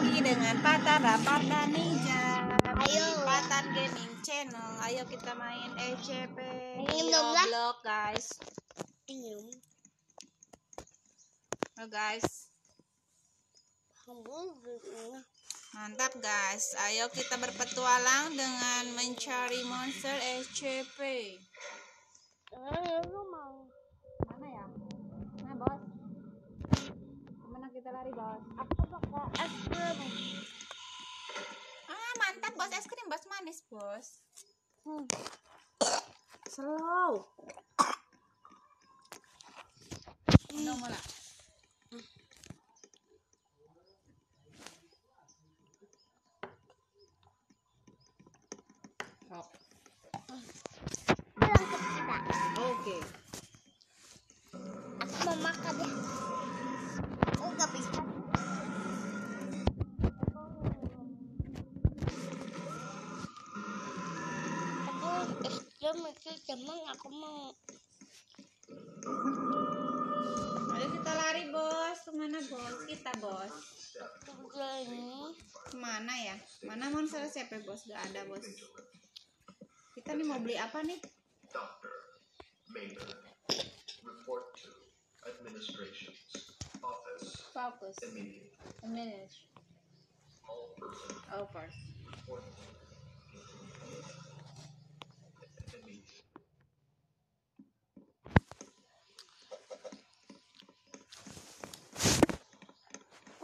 lagi dengan Patara Pardanija Ayo. Patan Gaming Channel Ayo kita main ECP lah. Block guys Minum. Oh guys. Mantap guys Ayo kita berpetualang dengan mencari monster ECP Eh, lu mau? Mana ya? Nah bos Ke mana kita lari bos? Pakai es krim. Ah mantap bos es krim bos manis bos Hmm. Slow Minum mula itu cuman aku mau Ayo kita lari bos. Ke mana bos? Kita bos. ini. Ke mana ya? Mana monster siapa bos? Gak ada bos. Kita nih mau beli apa nih? To Administration's office. All persons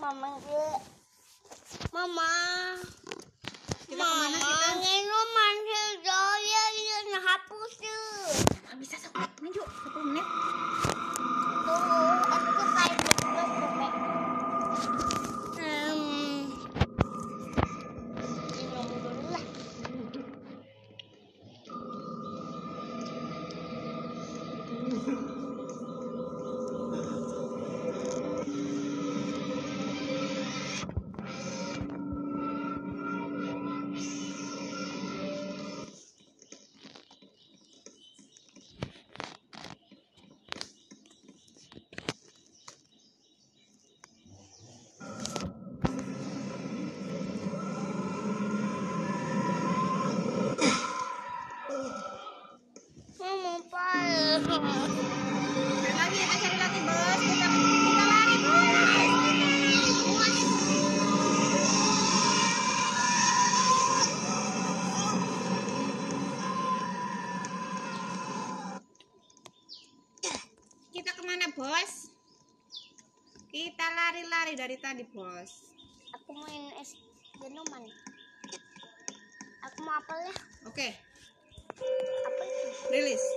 Mama. Mama. Kita Mama, kita? minuman saya yang hapus tuh. Bisa 10 menit yuk. 10 menit. Tuh, aku kayak lagi, kita cari lagi bos. Kita kita lari bos. Kita ke mana bos? Kita lari-lari dari tadi bos. Aku main es minuman. Aku mau apel ya. Oke, Apa itu? Release.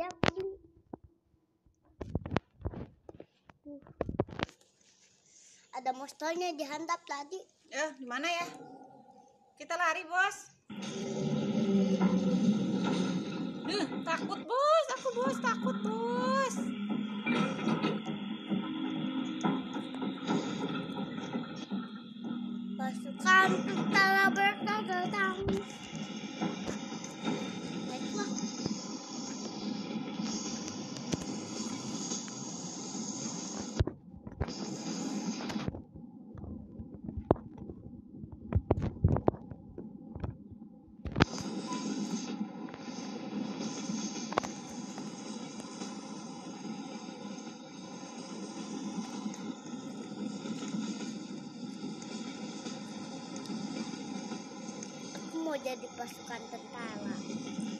aku beli? Tuh. Ada monsternya dihantam tadi. Eh, di mana ya? Kita lari, Bos. Eh, takut, Bos. Aku, Bos, takut, Bos. Jadi pasukan tentara.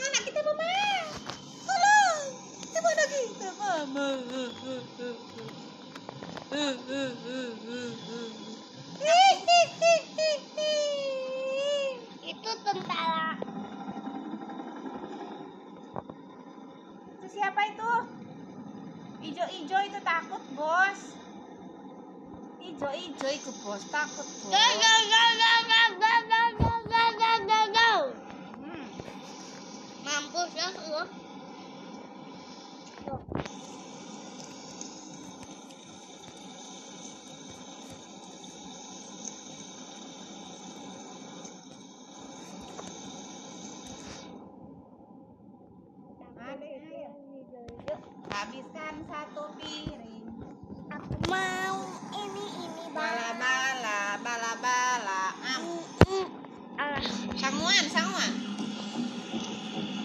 Mana kita mama? Tolong. Di mana kita mama? Itu tentara. Itu siapa itu? Ijo-ijo itu takut bos. Ijo-ijo itu bos takut bos. 我学我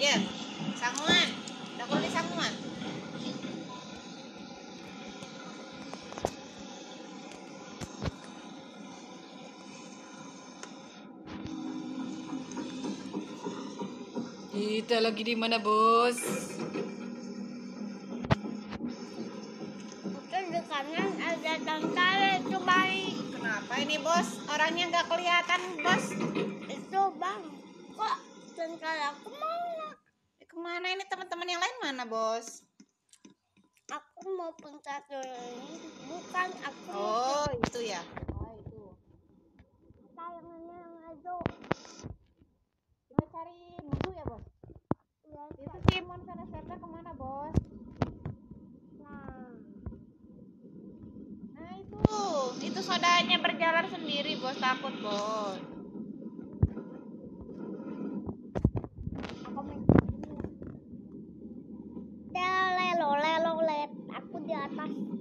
Ya, sanguan. Kali sanguan. Kita lagi di mana, Bos? Itu di kanan ada tentara itu baik. Kenapa ini, Bos? Orangnya nggak kelihatan, Bos. Itu bang. Kok tentara ke mana? mana ini teman-teman yang lain mana bos? Aku mau pencet ini, bukan aku. Oh itu ya. Oh itu. yang ngazo. Cuma cari buku ya bos. Iya, itu si Monster Serta ke mana bos? Nah. Nah itu, itu sodanya berjalan sendiri bos takut bos. Bye.